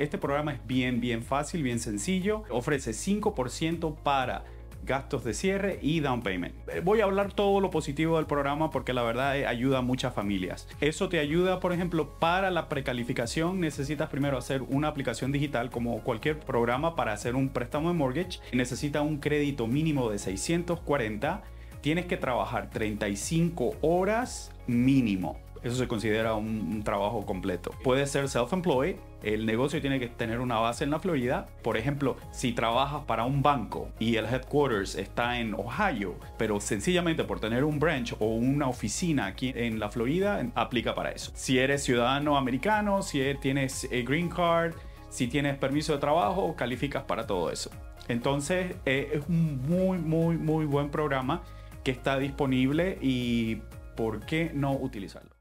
Este programa es bien, bien fácil, bien sencillo. Ofrece 5% para gastos de cierre y down payment. Eh, voy a hablar todo lo positivo del programa porque la verdad eh, ayuda a muchas familias. Eso te ayuda, por ejemplo, para la precalificación necesitas primero hacer una aplicación digital como cualquier programa para hacer un préstamo de mortgage. Necesita un crédito mínimo de 640. Tienes que trabajar 35 horas mínimo. Eso se considera un, trabajo completo. Puede ser self-employed. El negocio tiene que tener una base en la Florida. Por ejemplo, si trabajas para un banco y el headquarters está en Ohio, pero sencillamente por tener un branch o una oficina aquí en la Florida, aplica para eso. Si eres ciudadano americano, si tienes a green card, si tienes permiso de trabajo, calificas para todo eso. Entonces, eh, es un muy, muy, muy buen programa que está disponible y ¿por qué no utilizarlo?